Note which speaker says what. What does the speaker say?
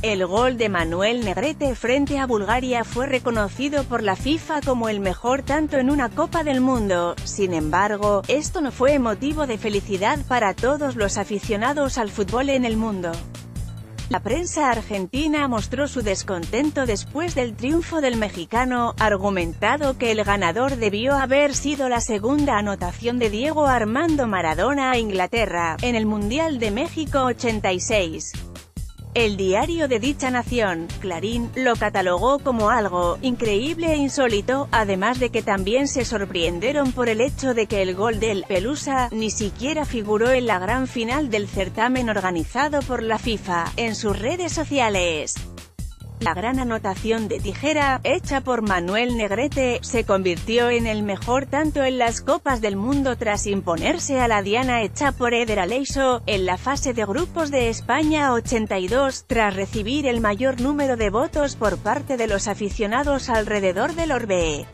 Speaker 1: El gol de Manuel Negrete frente a Bulgaria fue reconocido por la FIFA como el mejor tanto en una Copa del Mundo, sin embargo, esto no fue motivo de felicidad para todos los aficionados al fútbol en el mundo. La prensa argentina mostró su descontento después del triunfo del mexicano, argumentado que el ganador debió haber sido la segunda anotación de Diego Armando Maradona a Inglaterra, en el Mundial de México 86. El diario de dicha nación, Clarín, lo catalogó como algo increíble e insólito, además de que también se sorprendieron por el hecho de que el gol del Pelusa ni siquiera figuró en la gran final del certamen organizado por la FIFA, en sus redes sociales. La gran anotación de tijera, hecha por Manuel Negrete, se convirtió en el mejor tanto en las Copas del Mundo tras imponerse a la diana hecha por Eder Aleixo, en la fase de grupos de España 82, tras recibir el mayor número de votos por parte de los aficionados alrededor del orbe.